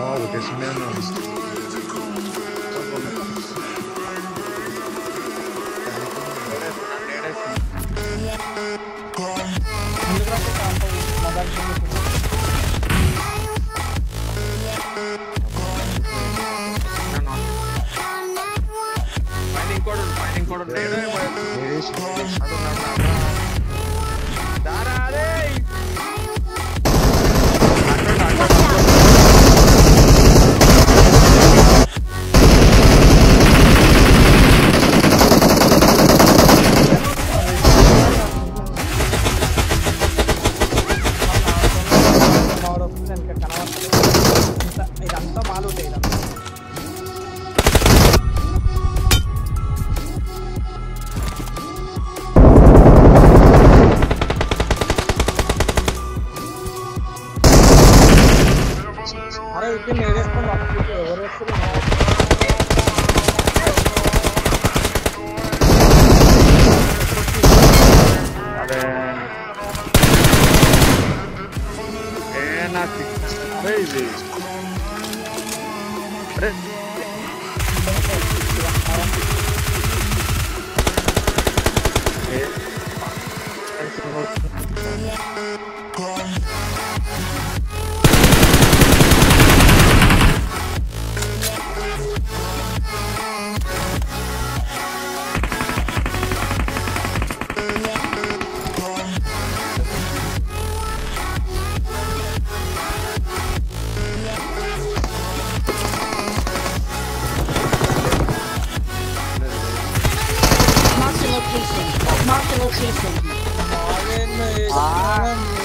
wall with this minimum. Fighting quarter, fighting I don't know. Αγαπητοί συνέχιστε να πιείτε όρεξη, να πιείτε όρεξη, να να πιείτε όρεξη, να πιείτε όρεξη, location. Mark the location. Ah.